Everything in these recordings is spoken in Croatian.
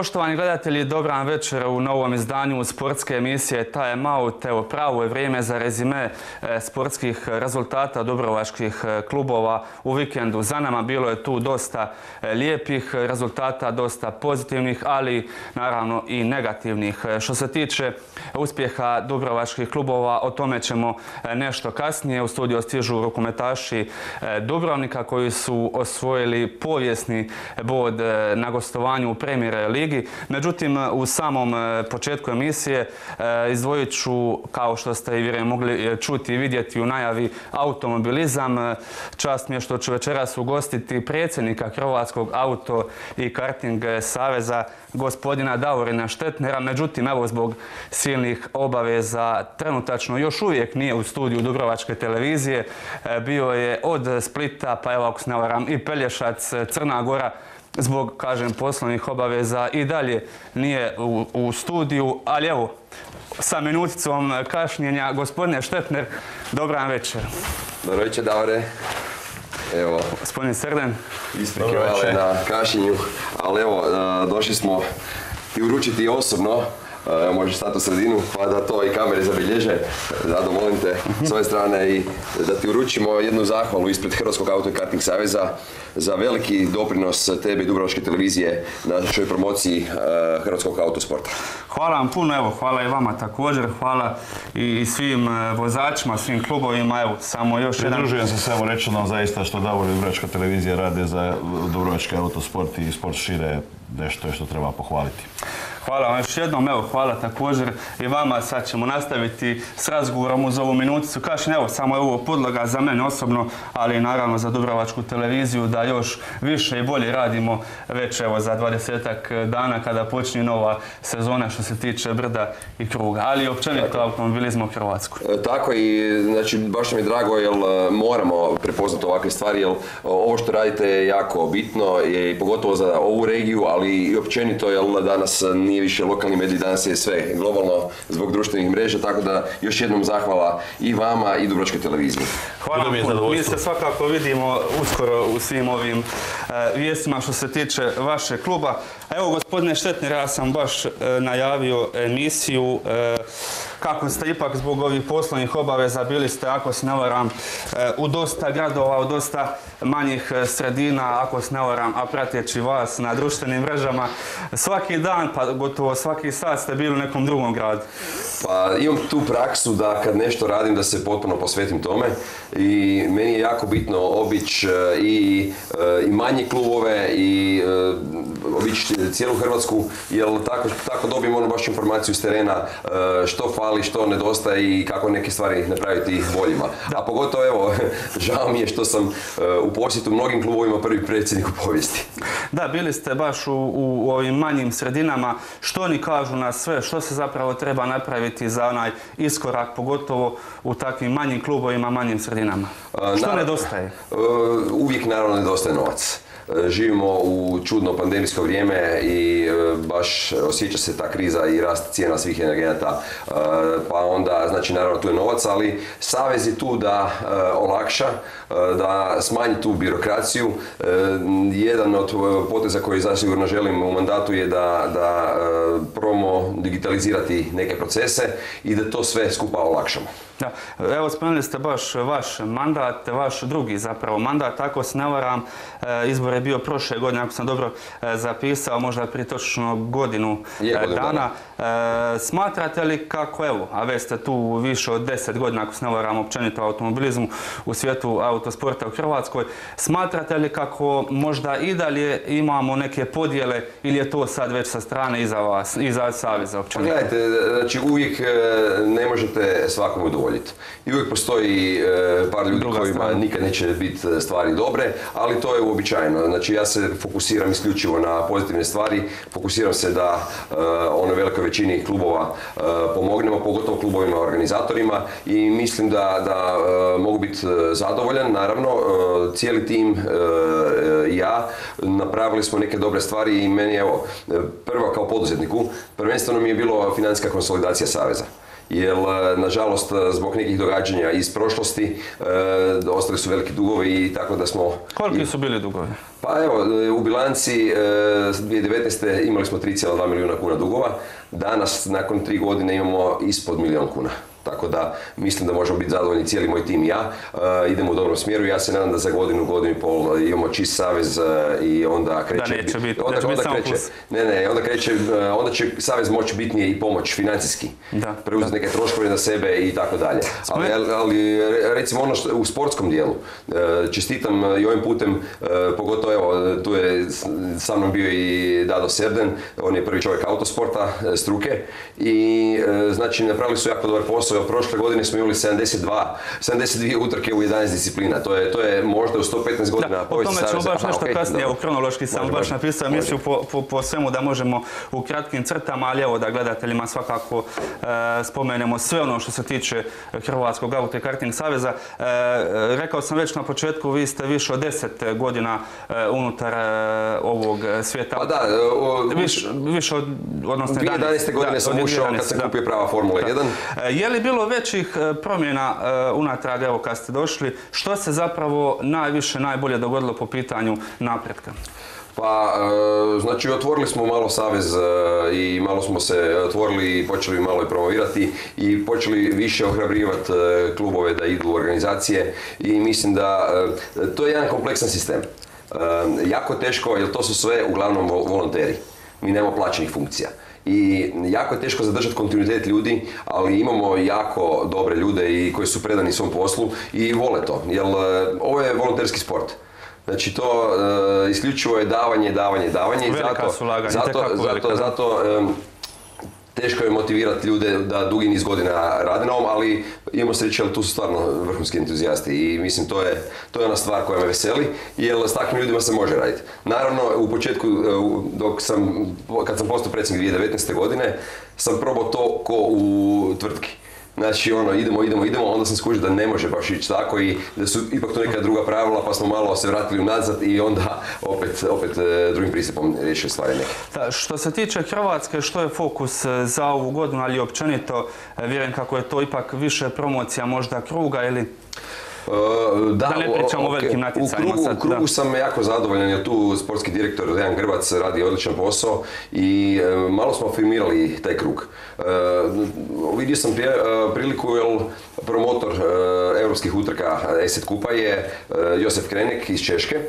Poštovani gledatelji, dobran večer u novom izdanju sportske emisije Time Out. Evo, pravo je vrijeme za rezime e, sportskih rezultata Dubrovačkih e, klubova u vikendu. Za nama bilo je tu dosta e, lijepih rezultata, dosta pozitivnih, ali naravno i negativnih. Što se tiče uspjeha Dubrovačkih klubova, o tome ćemo nešto kasnije. U studiju stižu rukometaši Dubrovnika koji su osvojili povijesni bod na gostovanju u premijere ligi. Međutim, u samom e, početku emisije e, izdvojit ću, kao što ste i vjerujem mogli e, čuti i vidjeti u najavi, automobilizam. Čast mi je što ću večeras ugostiti predsjednika Hrvatskog auto i karting saveza, gospodina Davorina Štetnera. Međutim, evo zbog silnih obaveza trenutačno još uvijek nije u studiju Dubrovačke televizije. Bio je od Splita, pa evo ako se i Pelješac, Crna Gora, zbog, kažem, poslovnih obaveza i dalje nije u, studiju, ali evo, sa minuticom kašnjenja, gospodine Štetner, dobran večer. Dobro večer, Davore. Evo. Gospodin Srden. Isprike na kašnjenju, ali evo, e, došli smo ti uručiti osobno možeš stati u sredinu pa da to i kamere zabilježe. Zado, molim te s ove strane i da ti uručimo jednu zahvalu ispred Hrvatskog auto i karting saveza za veliki doprinos tebi i Dubrovačke televizije na našoj promociji e, Hrvatskog autosporta. Hvala vam puno, evo, hvala i vama također, hvala i svim e, vozačima, svim klubovima, evo, samo još jedan... Pridružujem se samo nam zaista što Davor i Dubrovačka televizija rade za Dubrovački autosport i sport šire nešto je što treba pohvaliti. Hvala vam još jednom, evo hvala također i vama. Sad ćemo nastaviti s razgovorom uz ovu minuticu. Kažem, evo, samo je ovo podloga za mene osobno, ali i naravno za Dubrovačku televiziju da još više i bolje radimo već evo za dvadesetak dana kada počne nova sezona što se tiče brda i kruga, ali i općenito automobilizma u Hrvatskoj. E, tako i, znači, baš mi je drago jer moramo prepoznati ovakve stvari jer ovo što radite je jako bitno i pogotovo za ovu regiju, ali i općenito jer danas nije više lokalni mediji, danas je sve globalno zbog društvenih mreža, tako da još jednom zahvala i vama i Dubrovačkoj televiziji. Hvala mi se svakako vidimo uskoro u svim ovim e, vijestima što se tiče vaše kluba. Evo gospodine Štetner, ja sam baš e, najavio emisiju e, kako ste ipak zbog ovih poslovnih obaveza bili ste, ako se ne varam, e, u dosta gradova, u dosta manjih e, sredina, ako se ne varam, a prateći vas na društvenim mrežama, svaki dan, pa gotovo svaki sat ste bili u nekom drugom gradu. Pa imam tu praksu da kad nešto radim da se potpuno posvetim tome i meni je jako bitno obići e, i, i manje klubove i obići cijelu Hrvatsku jer tako, tako dobijem ono baš informaciju s terena što fali fali, što nedostaje i kako neke stvari napraviti boljima. A pogotovo evo, žao mi je što sam e, u posjetu mnogim klubovima prvi predsjednik u povijesti. Da, bili ste baš u, u ovim manjim sredinama. Što oni kažu na sve? Što se zapravo treba napraviti za onaj iskorak, pogotovo u takvim manjim klubovima, manjim sredinama? Što nedostaje? E, uvijek naravno nedostaje novac. E, živimo u čudno pandemijsko vrijeme i e, baš osjeća se ta kriza i rast cijena svih energenata. E, pa onda, znači naravno tu je novac, ali Savez je tu da olakša, da smanji tu birokraciju. Jedan od poteza koji zasigurno želim u mandatu je da, da promo digitalizirati neke procese i da to sve skupa olakšamo. Da. Evo spomenuli ste baš vaš mandat, vaš drugi zapravo mandat, ako se ne varam, izbor je bio prošle godine, ako sam dobro e, zapisao, možda prije točno godinu e, dana. E, smatrate li kako, evo, a već ste tu više od deset godina, ako se ne varam općenito automobilizmu u svijetu autosporta u Hrvatskoj, smatrate li kako možda i dalje imamo neke podjele ili je to sad već sa strane iza vas, iza Saveza općenito? Gledajte, znači uvijek ne možete svakom udovoljiti. I uvijek postoji par ljudi kojima nikad neće biti stvari dobre, ali to je uobičajeno. Znači ja se fokusiram isključivo na pozitivne stvari, fokusiram se da uh, ono velikoj većini klubova pomognemo, pogotovo klubovima organizatorima i mislim da, da mogu biti zadovoljan. Naravno, cijeli tim i ja napravili smo neke dobre stvari i meni evo, prvo kao poduzetniku, prvenstveno mi je bilo financijska konsolidacija Saveza jer nažalost zbog nekih događanja iz prošlosti ostali su veliki dugovi i tako da smo... Koliki su bili dugovi? Pa evo, u bilanci 2019. imali smo 3,2 milijuna kuna dugova, danas nakon tri godine imamo ispod milijun kuna. Tako da mislim da možemo biti zadovoljni cijeli moj tim i ja. E, idemo u dobrom smjeru. Ja se nadam da za godinu, godinu i pol imamo čist savez e, i onda kreće... Da neće biti, onda, onda kreće, Ne, ne, onda kreće, e, onda će savez moći bitnije i pomoć financijski. Da. Preuzeti neke troškove na sebe i tako dalje. Ali, ali recimo ono što u sportskom dijelu, čestitam i ovim putem, pogotovo evo, tu je sa mnom bio i Dado Serden, on je prvi čovjek autosporta, struke i znači napravili su jako dobar posao posao, prošle godine smo imali 72, 72 utrke u 11 disciplina. To je, to je možda u 115 godina da, O tome ćemo baš nešto kasnije, evo kronološki sam baš napisao emisiju po, po, po, svemu da možemo u kratkim crtama, ali evo da gledateljima svakako e, spomenemo sve ono što se tiče Hrvatskog auto i karting saveza. E, rekao sam već na početku, vi ste više od 10 godina e, unutar ovog svijeta. Pa da, Viš, više od, odnosno 2011. godine sam ušao kad sam kupio prava Formula 1. Je li bilo većih e, promjena e, unatrag, evo kad ste došli, što se zapravo najviše, najbolje dogodilo po pitanju napretka? Pa, e, znači otvorili smo malo savez i malo smo se otvorili i počeli malo i promovirati i počeli više ohrabrivati klubove da idu u organizacije i mislim da to je jedan kompleksan sistem. Jako teško, jer to su sve uglavnom volonteri. Mi nemamo plaćenih funkcija i jako je teško zadržati kontinuitet ljudi, ali imamo jako dobre ljude i koji su predani svom poslu i vole to, jer e, ovo je volonterski sport. Znači to e, isključivo je davanje, davanje, davanje. i zato, su zato, zato, zato teško je motivirati ljude da dugi niz godina rade na ovom, ali imamo sreće, ali tu su stvarno vrhunski entuzijasti i mislim to je, to je ona stvar koja me veseli, jer s takvim ljudima se može raditi. Naravno, u početku, e, dok sam, kad sam postao predsjednik 2019. godine, sam probao to ko u tvrtki. Znači ono, idemo, idemo, idemo, onda sam skužio da ne može baš ići tako i da su ipak to neka druga pravila pa smo malo se vratili unazad i onda opet, opet e, drugim pristupom riješili stvari neke. Da, što se tiče Hrvatske, što je fokus e, za ovu godinu, ali općenito, e, vjerujem kako je to ipak više promocija možda kruga ili... Uh, da, ne pričamo o velikim natjecajima u krugu, U krugu sam jako zadovoljan jer tu sportski direktor Dejan Grbac radi odličan posao i uh, malo smo afirmirali taj krug. Uh, vidio sam priliku jer promotor europskih utrka ESET Kupa je Josef Krenek iz Češke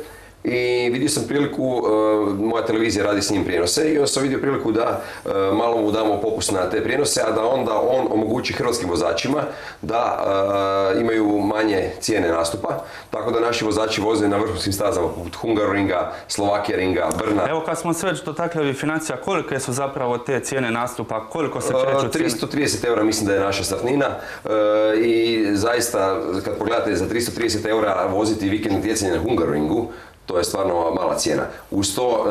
i vidio sam priliku, uh, moja televizija radi s njim prijenose i onda sam vidio priliku da uh, malo mu damo popust na te prijenose, a da onda on omogući hrvatskim vozačima da uh, imaju manje cijene nastupa, tako da naši vozači voze na vrhunskim stazama poput Hungaroringa, Slovakija Ringa, Brna. Evo kad smo se već dotakli ovih financija, kolike su zapravo te cijene nastupa, koliko se kreću cijene? 330 eura mislim da je naša startnina i zaista kad pogledate za 330 eura voziti vikend natjecanje na Hungaroringu, to je stvarno mala cijena. Uz to,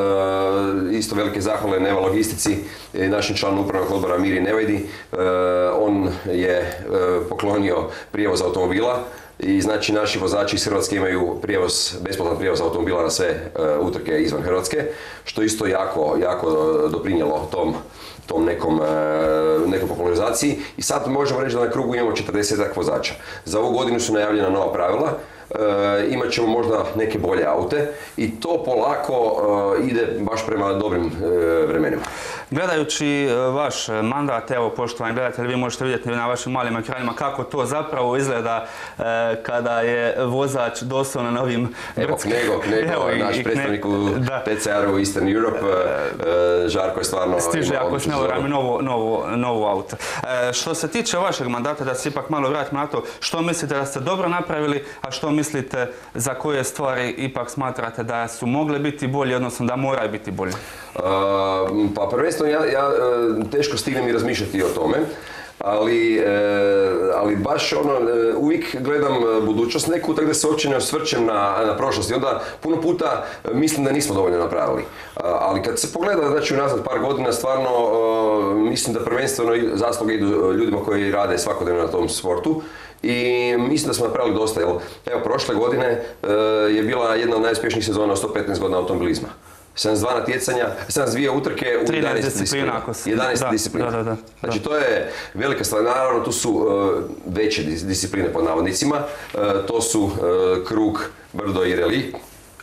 e, isto velike zahvale Neva Logistici, našim članom upravnog odbora Miri Nevajdi. E, on je e, poklonio prijevoz automobila i znači naši vozači iz Hrvatske imaju prijevoz, besplatan prijevoz automobila na sve utrke izvan Hrvatske, što isto jako, jako doprinjelo tom tom nekom, nekoj popularizaciji i sad možemo reći da na krugu imamo 40 vozača. Za ovu godinu su najavljena nova pravila imat ćemo možda neke bolje aute i to polako e, ide baš prema dobrim e, vremenima. Gledajući vaš mandat, evo poštovani gledatelji, vi možete vidjeti na vašim malim ekranima kako to zapravo izgleda kada je vozač doslovno na ovim Evo Knego, Knego, naš predstavnik u TCR-u Eastern Europe, Žarko je stvarno... Stiže ako s novo, novo, novo auto. Što se tiče vašeg mandata, da se ipak malo vratimo na to, što mislite da ste dobro napravili, a što mislite za koje stvari ipak smatrate da su mogle biti bolje, odnosno da moraju biti bolje? pa prvenstveno ja, ja e, teško stignem i razmišljati o tome. Ali, e, ali baš ono, e, uvijek gledam budućnost neku, tako da se uopće ne osvrćem na, na prošlost. I onda puno puta mislim da nismo dovoljno napravili. Ali kad se pogleda, znači unazad par godina, stvarno mislim da prvenstveno zasluge idu ljudima koji rade svakodnevno na tom sportu i mislim da smo napravili dosta. evo, prošle godine e, je bila jedna od najuspješnijih sezona od 115 godina automobilizma. 72 natjecanja, 72 utrke u 11 disciplina. 11 disciplina. Znači to je velika stvar. Naravno tu su e, veće discipline pod navodnicima. E, to su krug, brdo i reli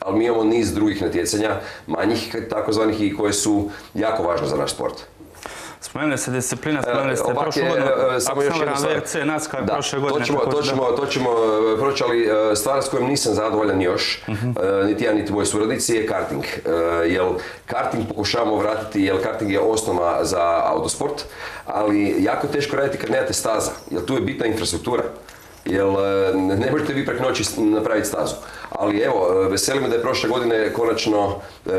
ali mi imamo niz drugih natjecanja, manjih takozvanih i koje su jako važne za naš sport. Spomenuli ste disciplina, spomenuli ste prošlu je, godinu, e, samo ako još sam jednu varam stvar. Da, prošle godine. To ćemo, to također, ćemo, to ćemo e, proći, ali e, stvar s kojom nisam zadovoljan još, Mhm. e, niti ja niti moji suradnici, je karting. E, Jer karting pokušavamo vratiti, jer karting je osnova za autosport, ali jako je teško raditi kad nemate staza, jer tu je bitna infrastruktura. Jer e, ne možete vi preko noći napraviti stazu. Ali evo, e, veseli me da je prošle godine konačno e,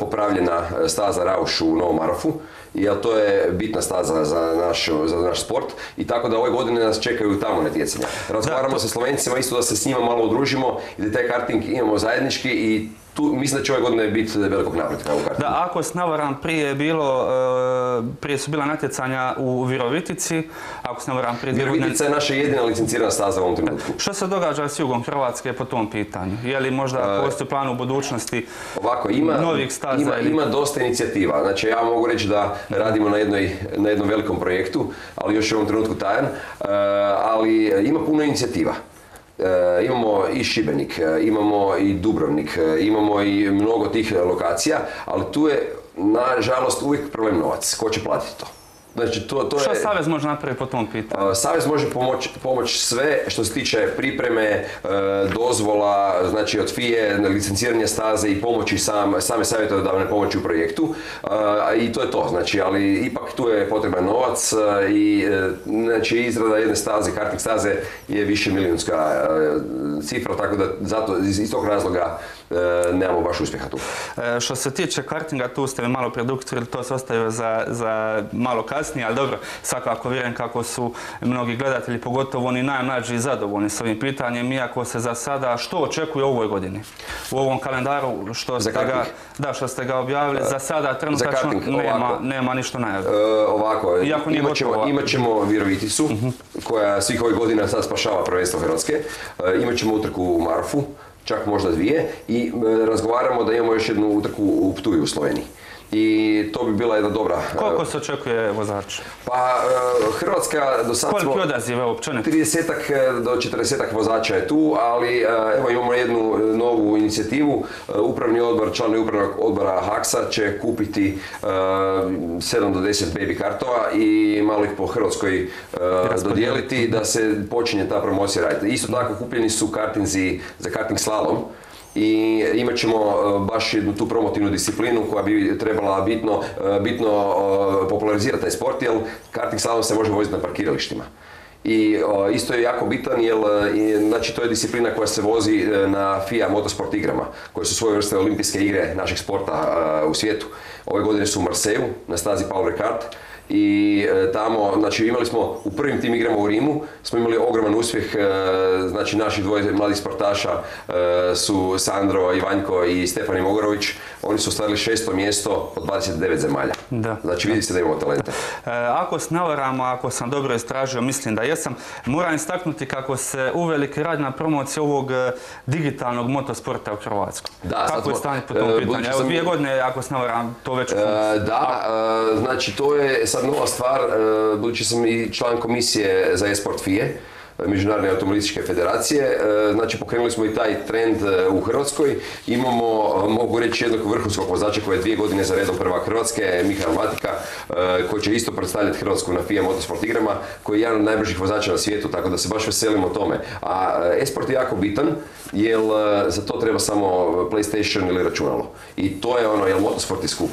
popravljena staza Rauš u Novom Marofu, jer to je bitna staza za naš, za naš sport i tako da ove godine nas čekaju tamo natjecanja. Razgovaramo sa Slovencima isto da se s njima malo udružimo i da taj karting imamo zajednički i tu mislim da će ove godine biti velikog napretka u kartingu. Da, ako se navaram, prije je bilo, e, prije su bila natjecanja u Virovitici, ako se navaram prije. Virovitica je naša jedina licencirana staza u ovom trenutku. Što se događa s jugom Hrvatske po tom pitanju? Je li možda postoji plan u budućnosti Ovako, ima, novih staza ima, ili- ima dosta inicijativa. Znači, ja mogu reći da radimo na, jednoj, na jednom velikom projektu, ali još je u ovom trenutku tajan. Ali ima puno inicijativa. E, imamo i Šibenik, e, imamo i Dubrovnik, e, imamo i mnogo tih lokacija, ali tu je, nažalost, uvijek problem novac. Ko će platiti to? Znači, to, to Što je... Savez može napraviti po tom pitanju? Savez može pomoći pomoć sve što se tiče pripreme, uh, dozvola, znači od FIE, licenciranja staze i pomoći sam, same savjetodavne pomoći u projektu. Uh, I to je to, znači, ali ipak tu je potreban novac uh, i znači, izrada jedne staze, karting staze je više milijunska cifra, tako da zato iz, tog razloga nemamo baš uspjeha tu. E, što se tiče kartinga, tu ste mi malo preduktirili, to se ostavio za, za malo kasnije, ali dobro, svakako vjerujem kako su mnogi gledatelji, pogotovo oni najmlađi, zadovoljni s ovim pitanjem, iako se za sada, što očekuje u ovoj godini? U ovom kalendaru, što ste ga, karting? da, što ste ga objavili, za sada trenutačno karting, nema, ništa najave. E, ovako, Iako nije imat ćemo, gotovo. imat ćemo Viroviticu, koja svih ovih godina sad spašava prvenstvo Hrvatske. E, imat ćemo utrku u Marfu, čak možda dvije, i e, razgovaramo da imamo još jednu utrku u Ptuju u Sloveniji. I to bi bila jedna dobra... e, Koliko se očekuje vozača? Pa e, Hrvatska do sad smo... Koliki odaziv je općenito? 30 do 40 vozača je tu, ali e, evo imamo jednu e, novu inicijativu. E, Upravni odbor, članovi upravnog odbora HAKSA će kupiti e, 7 do 10 baby kartova i malo ih po Hrvatskoj e, dodijeliti da se počinje ta promocija raditi. Isto tako kupljeni su kartinzi za karting slalom i imat ćemo e, baš jednu tu promotivnu disciplinu koja bi trebala bitno, e, bitno e, popularizirati taj sport, jer karting slalom se može voziti na parkiralištima. I isto je jako bitan jer znači, to je disciplina koja se vozi na FIA motosport igrama, koje su svoje vrste olimpijske igre našeg sporta u svijetu. Ove godine su u Marseju, na stazi Paul Ricard, i e, tamo, znači imali smo u prvim tim igrama u Rimu, smo imali ogroman uspjeh, e, znači naši dvoje mladih sportaša e, su Sandro Ivanjko i Stefani Mogorović, oni su ostvarili šesto mjesto od 29 zemalja. Da. Znači vidi se da imamo talenta. E, Ako se navaramo, ako sam dobro istražio, mislim da jesam, moram istaknuti kako se uvelike radi na promociji ovog digitalnog motosporta u Hrvatskoj. Da, sad kako je smo- stanje po tom pitanju? Evo dvije godine, ako se navaram, to već E, da, e, znači to je sad nova stvar, e, budući sam i član komisije za e-sport FIE, Međunarodne automobilističke federacije. E, Znači pokrenuli smo i taj trend e, u Hrvatskoj. Imamo, mogu reći, jednog vrhunskog vozača koji je dvije godine za redom prvak Hrvatske, Mihael Matika, koji će isto predstavljati Hrvatsku na FIA Motorsport igrama, koji je jedan od najbržih vozača na svijetu, tako da se baš veselimo tome. A e-sport je jako bitan, jer za to treba samo PlayStation ili računalo. I to je ono, jer motorsport je skup.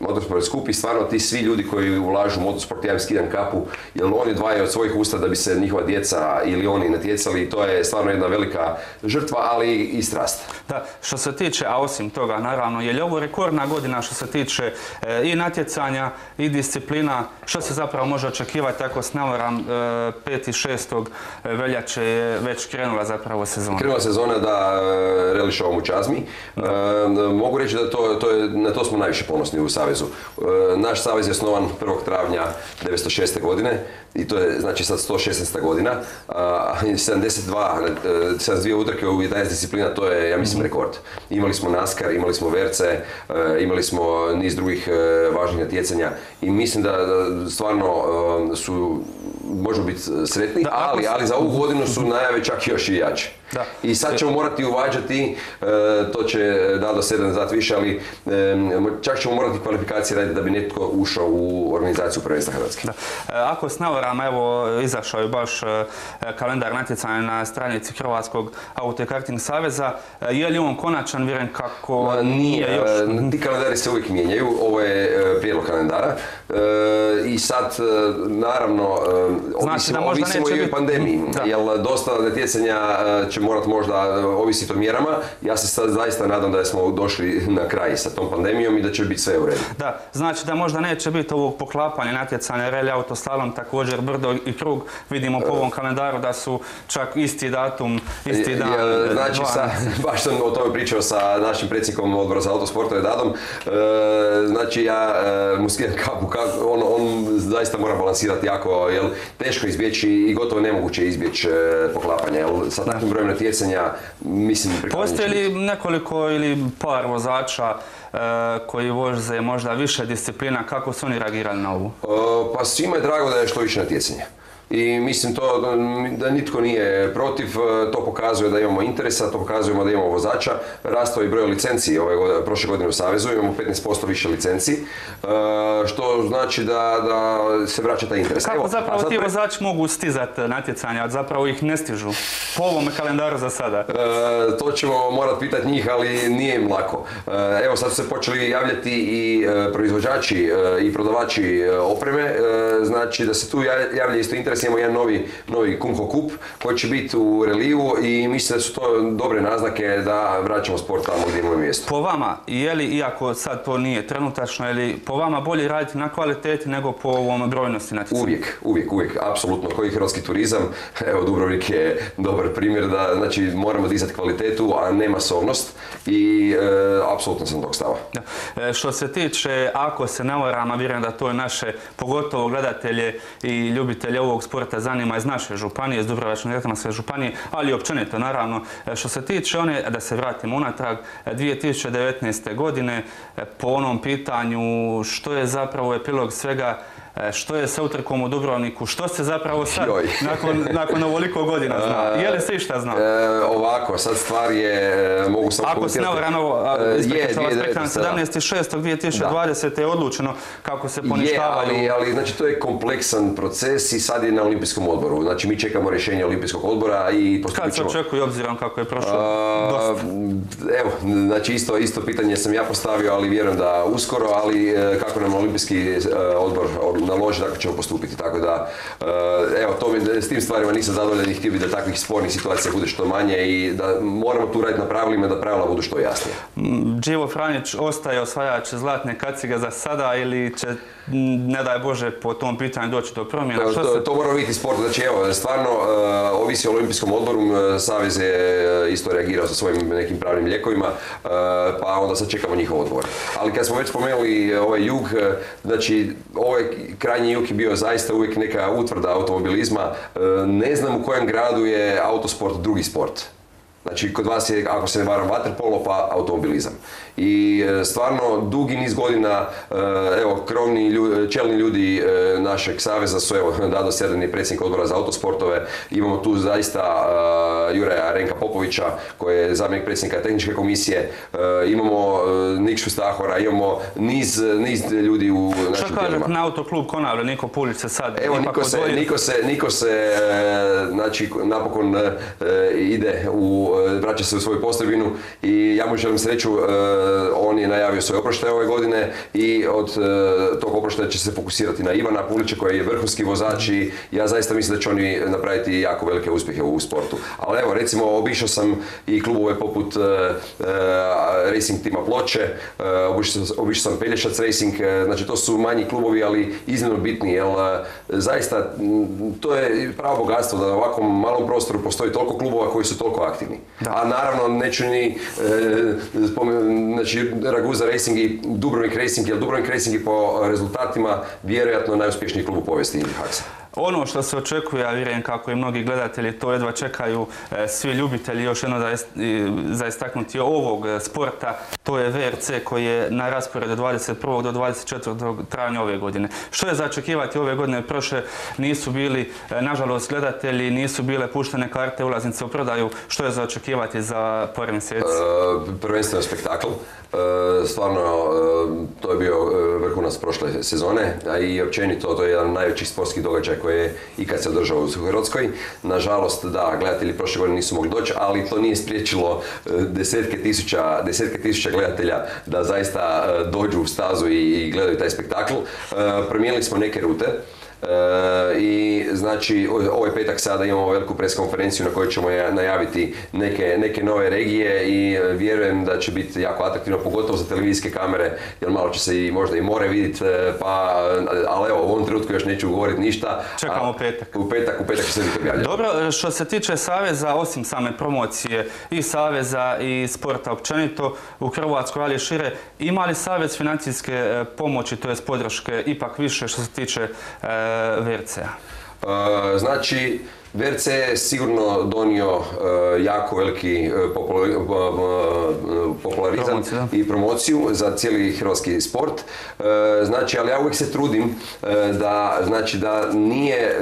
Motorsport je skup i stvarno ti svi ljudi koji ulažu u motorsport, ja im skidam kapu, jer oni odvajaju od svojih usta da bi se njihova djeca ili oni natjecali i to je stvarno jedna velika žrtva, ali i strast. Da, što se tiče, a osim toga, naravno, je li ovo rekordna godina što se tiče e, i natjecanja i disciplina, što se zapravo može očekivati ako se navaram, e, 5. i 6. veljače je već krenula zapravo sezona? Krenula sezona da e, reli show u Čazmi. E, mogu reći da to, to je, na to smo najviše ponosni u Savezu. E, naš Savez je osnovan 1. travnja 1906. godine i to je znači sad 116. godina. A 72, e, 72 utrke u 11 disciplina, to je ja mislim rekord. Imali smo NASCAR, imali smo VRC, e, imali smo niz drugih važnih natjecanja i mislim da, stvarno su možemo biti sretni, ali, ali za ovu godinu su najave čak još i jače. Da. I sad ćemo morati uvađati, e, to će Dado sedam znati više, ali čak ćemo morati kvalifikacije raditi da bi netko ušao u organizaciju prvenstva Hrvatske. Da. E, Ako s ne varam, evo, izašao je baš e, kalendar natjecanja na stranici Hrvatskog auto i karting saveza. Je li on konačan, vjerujem kako Ma, nije još? Ti kalendari se uvijek mijenjaju, ovo je prijedlog kalendara i sad naravno Znači ovisimo, da možda ovisimo i o pandemiji, Da. jer dosta natjecanja e, će morat možda e, ovisiti o mjerama. Ja se sad zaista nadam da smo došli na kraj sa tom pandemijom i da će biti sve u redu. Da, znači da možda neće biti ovog poklapanja natjecanja rally autoslalom, također brdo i krug. Vidimo po ovom kalendaru da su čak isti datum, isti dan. E, Znači, sa, baš sam o tome pričao sa našim predsjednikom odbora za autosportove Dadom. E, znači, ja e, mu skidam kapu, on, on zaista mora balansirati jako, jer teško je izbjeći i gotovo nemoguće je izbjeći e, poklapanja, jer sa takvim brojem natjecanja, mislim, Postoji li nekoliko ili par vozača e, koji voze možda više disciplina, kako su oni reagirali na ovu? E, Pa svima je drago da je što više natjecanja. I mislim to da, nitko nije protiv, e, to pokazuje da imamo interesa, to pokazujemo da imamo vozača. Rastao je broj licenciji ove godine, prošle godine u Savezu, imamo 15% više licenci, e, što znači da, da se vraća taj interes. Kako Evo, zapravo ti pre- vozači mogu stizati natjecanja, a zapravo ih ne stižu? Po ovome kalendaru za sada. E, to ćemo morat pitati njih, ali nije im lako. E, evo sad su se počeli javljati i proizvođači i prodavači opreme, znači da se tu ja- javlja isto interes, imamo jedan novi, novi Kumho Kup koji će biti u reliju i mislim da su to dobre naznake da vraćamo sport tamo gdje imamo mjesto. Po vama, je li, iako sad to nije trenutačno, je li po vama bolje raditi na kvaliteti nego po ovom brojnosti natjecanja? Uvijek, uvijek, uvijek, apsolutno, koji hrvatski turizam, evo Dubrovnik je dobar primjer da, znači, moramo dizati kvalitetu, a ne masovnost i e, apsolutno sam tog stava. Da. E, Što se tiče, ako se ne varam, a vjerujem da to je naše, pogotovo gledatelje i ljubitelje ovog sporta zanima iz naše županije, iz Dubrovačko-neretvanske županije, ali i općenito naravno. E, Što se tiče one, da se vratimo unatrag, e, 2019. godine, e, po onom pitanju što je zapravo epilog svega, e, što je sa utrkom u Dubrovniku, što se zapravo sad, Joj. nakon, nakon ovoliko godina zna? Je li se išta zna? E, ovako, sad stvar je, e, mogu samo Ako se ne komentirati. varam, evo, a, E, ispričat ću vas, 2019, preklan da. 17.6.2020. je odlučeno kako se Je, poništavaju. ali, ali znači to je kompleksan proces i sad je na olimpijskom odboru. Znači mi čekamo rješenje olimpijskog odbora i Kad postupit se ćemo. očekuje obzirom kako je prošlo dosta? Evo, znači isto, isto pitanje sam ja postavio, ali vjerujem da uskoro, ali e, kako nam olimpijski e, odbor naloži, tako ćemo postupiti. Tako da, e, evo, to mi, s tim stvarima nisam zadovoljan i htio bi da takvih spornih situacija bude što manje i da moramo tu raditi na pravilima da pravila budu što jasnije. M, Đivo Franjić ostaje osvajač zlatne kacige za sada ili će, ne daj Bože, po tom pitanju doći do promjena? Evo, to, se- to mora biti sport. Znači, evo, stvarno, e, ovisi o olimpijskom odboru. Savez je e, isto reagirao sa svojim nekim pravnim lijekovima, e, pa onda sad čekamo njihov odgovor. Ali kad smo već spomenuli ovaj jug, znači, ovaj krajnji jug je bio zaista uvijek neka utvrda automobilizma. Ne znam u kojem gradu je autosport drugi sport. Znači, kod vas je, ako se ne varam, vaterpolo pa automobilizam. I e, stvarno, dugi niz godina, e, evo, krovni, čelni ljudi e, našeg saveza su, evo, Dado Serdan je predsjednik odbora za autosportove. Imamo tu zaista e, Juraja Renka Popovića, koji je zamjenik predsjednika tehničke komisije. Imamo e, Nikšu Stahora, imamo niz, niz ljudi u Što našim tijelima. kažete na autoklub Konavle, Niko Pulić se sad Evo, Niko se? Niko se, Niko se, znači, napokon ide u, e, vraća se u svoju postrojbinu i ja mu želim sreću, e, on je najavio svoj oproštaj ove godine i od e, tog oproštaja će se fokusirati na Ivana Pulića koji je vrhunski vozač i ja zaista mislim da će oni napraviti jako velike uspjehe u sportu. Ali evo, recimo, obišao sam i klubove poput Racing tima Ploče, obišao sam- Pelješac Racing, znači to su manji klubovi, ali iznimno bitni, jer zaista to je pravo bogatstvo da na ovakvom malom prostoru postoji toliko klubova koji su toliko aktivni. A naravno neću ni e, spomen- znači Raguza Racing i Dubrovnik Racing, jer Dubrovnik Racing je po rezultatima vjerojatno najuspješniji klub u povijesti Haksa. Ono što se očekuje, ja vjerujem kako i mnogi gledatelji to jedva čekaju, e, svi ljubitelji još jedno za istaknuti ovog e, sporta, to je VRC koji je na rasporedu 21. do 24. travnja ove godine. Što je za očekivati ove godine? Prošle nisu bili, e, nažalost, gledatelji, nisu bile puštene karte ulaznice u prodaju. Što je za očekivati za par mjeseci? E, prvenstveno spektakl. E, Stvarno, to je bio vrhunac prošle sezone, a i općenito to je jedan najvećih sportskih događaja koje je ikad se održao u Hrvatskoj. Nažalost, da, gledatelji prošle godine nisu mogli doći, ali to nije spriječilo desetke tisuća, desetke tisuća gledatelja da zaista e, dođu u stazu i, gledaju taj spektakl. E, Promijenili smo neke rute. E, I znači ovaj petak sada imamo veliku preskonferenciju na kojoj ćemo ja- najaviti neke, neke nove regije i e, vjerujem da će biti jako atraktivno, pogotovo za televizijske kamere, jer malo će se i možda i more vidjeti, e, pa, ali evo u ovom trenutku još neću govoriti ništa. Čekamo A- petak. U petak, u petak će se biti objavljeno. Dobro, što se tiče Saveza, osim same promocije i Saveza i sporta općenito u Hrvatskoj, ali šire, ima li Savez financijske pomoći, to jest podrške, ipak više što se tiče e, VRC-a? E, Znači, VRC je sigurno donio e, jako veliki e, popula- e, popularizam i promociju za cijeli hrvatski sport. Znači, ali ja uvijek se trudim da, znači, da nije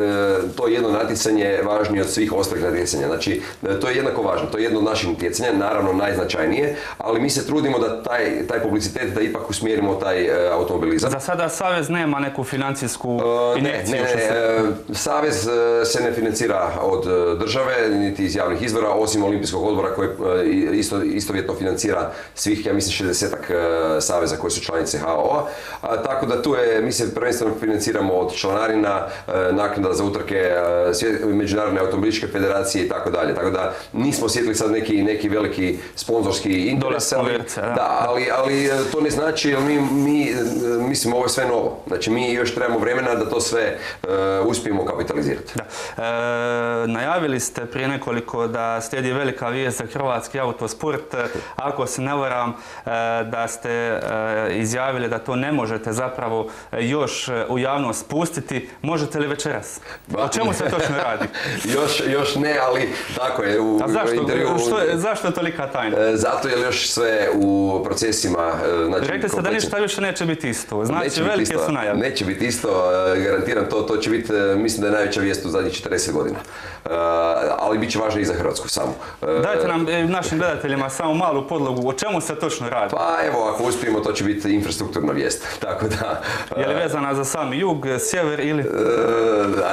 to jedno natjecanje važnije od svih ostalih natjecanja. Znači, to je jednako važno, to je jedno od naših natjecanja, naravno najznačajnije, ali mi se trudimo da taj, taj publicitet, da ipak usmjerimo taj automobilizam. Za sada Savez nema neku financijsku Ne, injekciju. ne, ne, se- e, Savez se ne financira od e, države, niti iz javnih izvora, osim Olimpijskog odbora koji e, isto, istovjetno financira svih, ja mislim, 60-ak e, saveza koji su članice HO-a. A, Tako da tu je, mi se prvenstveno financiramo od članarina, naknada za utrke, Međunarodne automobilističke federacije i tako dalje. Tako da nismo osjetili sad neki, neki veliki sponzorski interes. Ali- da. ali, ali to ne znači, jer mi, mi mislim ovo je sve novo. Znači mi još trebamo vremena da to sve uspijemo kapitalizirati. Da. E, najavili ste prije nekoliko da slijedi velika vijest za hrvatski autosport. Ako se ne varam, e, da ste e, izjavili da to ne možete zapravo još e, u javnost pustiti. Možete li večeras? O čemu se točno radi? još, još ne, ali tako je u A zašto, intervju. što je, zašto je tolika tajna? Zato jer još sve u procesima. Znači, Rekli ste da ništa više neće biti isto. Znači, velike isto, su najave. Neće biti isto, garantiram to, to će biti, mislim da je najveća vijest u zadnjih 40 godina. E, ali bit će važno i za Hrvatsku samo. E, Dajte nam, e, našim gledateljima, samo malu podlogu. O čemu se točno radi? Pa evo, ako uspijemo, to će biti infrastrukturna vijest. Tako da... Je li vezana za sami jug, sjever ili...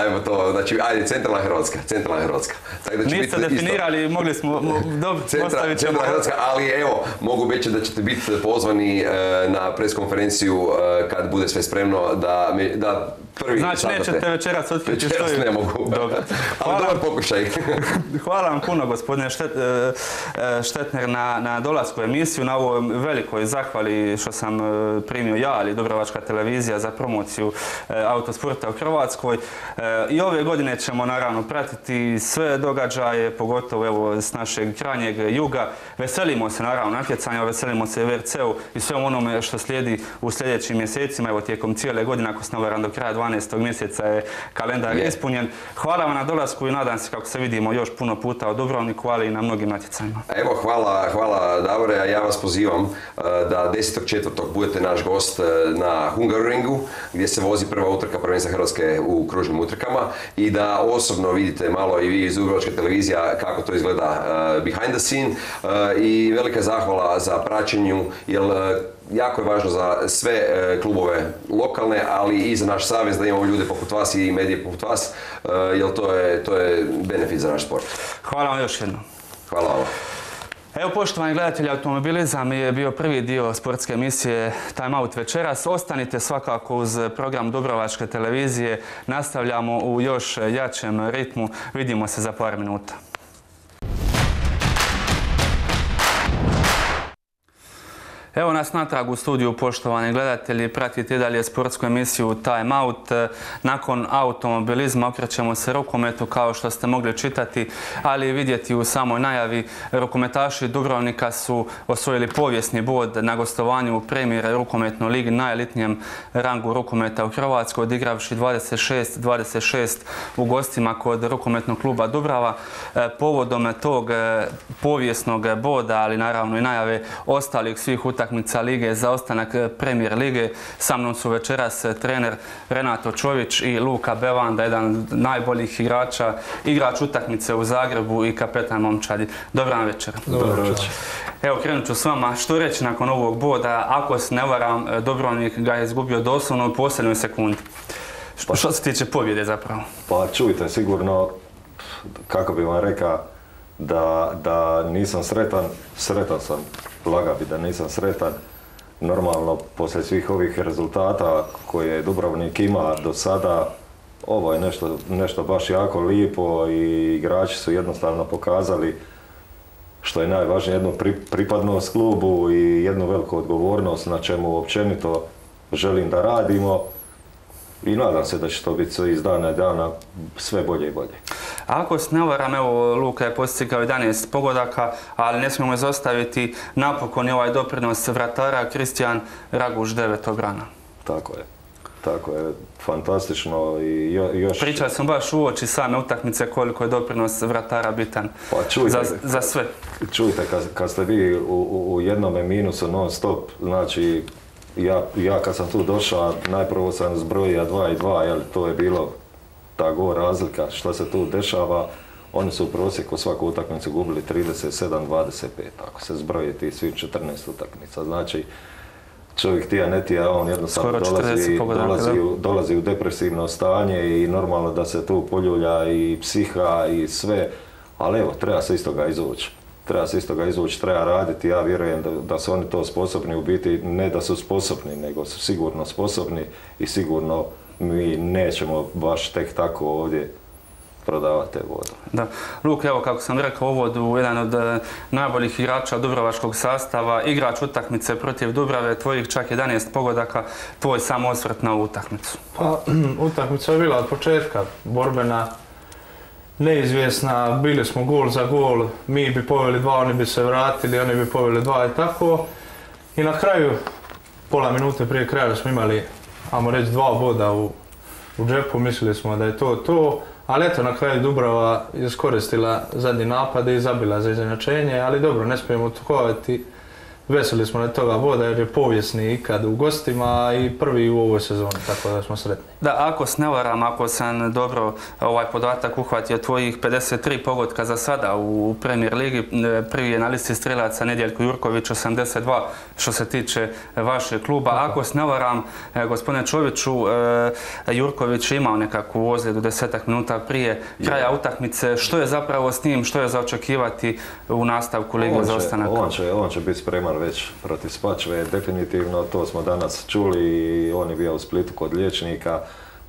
Ajmo to, znači, ajde, centralna Hrvatska, centralna Hrvatska. Tako da će Niste biti isto. definirali, mogli smo, mo- dobro, Centra, centralna Hrvatska, ali evo, mogu reći da ćete biti pozvani na preskonferenciju kad bude sve spremno da, da prvi Znači nećete večeras otkriti što je... ne mogu. Dobro. Hvala, dobar pokušaj. hvala vam puno gospodine Štet- e, e, Štetner na, na dolasku emisiju, na ovoj velikoj zahvali što sam e, primio ja, ali Dobrovačka televizija za promociju autosporta u Hrvatskoj. I ove godine ćemo naravno pratiti sve događaje, pogotovo evo s našeg krajnjeg juga. Veselimo se naravno natjecanja, veselimo se VRC-u i svemu onome što slijedi u sljedećim mjesecima, evo tijekom cijele godine, ako se ne do kraja 12. mjeseca je kalendar Je. ispunjen. Hvala vam na dolasku i nadam se kako se vidimo još puno puta u Dubrovniku, ali i na mnogim natjecanjima. Evo, hvala, hvala Davore, a ja vas pozivam e, da 10.4. budete naš gost e, na Hungaroringu, gdje se vozi prva utrka prvenstva Hrvatske u kružnim utrkama i da osobno vidite malo i vi iz Dubrovačke televizija kako to izgleda e, behind the scene i velika zahvala za praćenju, jer jako je važno za sve e, klubove lokalne, ali i za naš savez da imamo ljude poput vas i medije poput vas, e, jer to je, to je benefit za naš sport. Hvala vam još jednom. Hvala vam. Evo, poštovani gledatelji, automobilizam je bio prvi dio sportske emisije Time Out večeras. Ostanite svakako uz program Dubrovačke televizije. Nastavljamo u još jačem ritmu. Vidimo se za par minuta. Evo nas natrag u studiju, poštovani gledatelji, pratite dalje sportsku emisiju Time Out. Nakon automobilizma okrećemo se rukometu kao što ste mogli čitati, ali i vidjeti u samoj najavi. Rukometaši Dubrovnika su osvojili povijesni bod na gostovanju u premijere rukometnoj ligi na elitnijem rangu rukometa u Hrvatskoj, odigravši 26-26 u gostima kod rukometnog kluba Dubrava. E, povodom tog e, povijesnog boda, ali naravno i najave ostalih svih utakmica Lige za ostanak eh, premijer Lige. Sa mnom su večeras eh, trener Renato Čović i Luka Bevanda, jedan od najboljih igrača, igrač utakmice u Zagrebu i kapetan momčadi. Dobra vam večer. Dobro večer. Evo krenut ću s vama. Što reći nakon ovog boda? Ako se ne varam, eh, Dobrovnik ga je izgubio doslovno u posljednoj sekundi. Što se tiče pobjede zapravo? Pa čujte, sigurno, kako bi vam rekao, da, da nisam sretan, sretan sam, laga bi da nisam sretan. Normalno, poslije svih ovih rezultata koje Dubrovnik ima do sada, ovo je nešto, nešto baš jako lijepo i igrači su jednostavno pokazali što je najvažnije, jednu pripadnost klubu i jednu veliku odgovornost na čemu općenito želim da radimo i nadam se da će to biti iz dana i dana sve bolje i bolje. Ako se ne varam, evo Luka je postigao 11 pogodaka, ali ne smijemo izostaviti napokon je ovaj doprinos vratara Kristijan Raguš 9 obrana. Tako je. Tako je, fantastično i još... Pričao sam baš u oči same utakmice koliko je doprinos vratara bitan pa čujte, za, sve. Čujte, kad, ste vi u, u jednome minusu non stop, znači ja, ja kad sam tu došao, najprvo sam zbrojio 2 i 2, jer to je bilo ta go razlika, što se tu dešava. Oni su u prosjeku svaku utakmicu gubili 37-25, ako se zbroje ti svi 14 utakmica. Znači, čovjek tija ne tija, on jednostavno dolazi, dolazi, u, dolazi u depresivno stanje i normalno da se tu poljulja i psiha i sve, ali evo, treba se iz toga izvući treba se iz toga izvući, treba raditi. Ja vjerujem da, da su oni to sposobni, u biti ne da su sposobni, nego su sigurno sposobni i sigurno mi nećemo baš tek tako ovdje prodavati te vode. Da. Luk, evo kako sam rekao uvodu, jedan od e, najboljih igrača Dubrovačkog sastava, igrač utakmice protiv Dubrave, tvojih čak 11 pogodaka, tvoj sam osvrt na utakmicu. Pa, utakmica je bila od početka borbena, neizvjesna, bili smo gol za gol, mi bi poveli dva, oni bi se vratili, oni bi poveli dva i tako. I na kraju, pola minute prije kraja smo imali, ajmo reći, dva boda u, u džepu, mislili smo da je to to. Ali eto, na kraju Dubrava iskoristila zadnji napad i zabila za iznenačenje, ali dobro, ne smijemo tukovati veseli smo na toga voda jer je povijesni ikad u gostima i prvi u ovoj sezoni, tako da smo sretni. Da, ako se ne varam, ako sam dobro ovaj podatak uhvatio tvojih 53 pogotka za sada u Premier Ligi, e, prvi je na listi strelaca Nedjeljko Jurković 82 što se tiče vašeg kluba. Ako se ne varam, e, gospodine Čoviću, e, Jurković je imao nekakvu ozljedu desetak minuta prije kraja utakmice. Što je zapravo s njim, što je za očekivati u nastavku Lige za ostanak? On će, on će biti spreman već protiv Spačve, definitivno to smo danas čuli i on je bio u Splitu kod liječnika.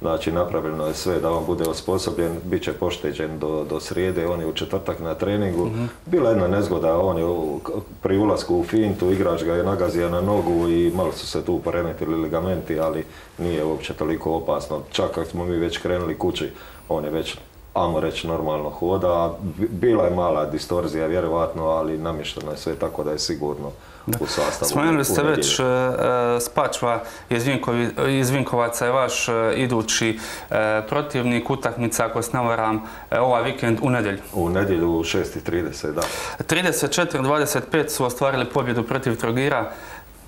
Znači napravljeno je sve da on bude osposobljen, bit će pošteđen do, do srijede, on je u četvrtak na treningu. Mhm. Bila jedna nezgoda, on je pri ulasku u fintu, igrač ga je nagazio na nogu i malo su se tu poremetili ligamenti, ali nije uopće toliko opasno. Čak kad smo mi već krenuli kući, on je već ajmo reći normalno hoda. Bila je mala distorzija vjerovatno, ali namješteno je sve tako da je sigurno u sastavu. Spomenuli ste već e, Spačva iz, Vinkovaca je vaš e, idući e, protivnik utakmica, ako se navaram, ovaj vikend u nedjelju. U nedjelju u 6.30, da. 34-25 su ostvarili pobjedu protiv Trogira.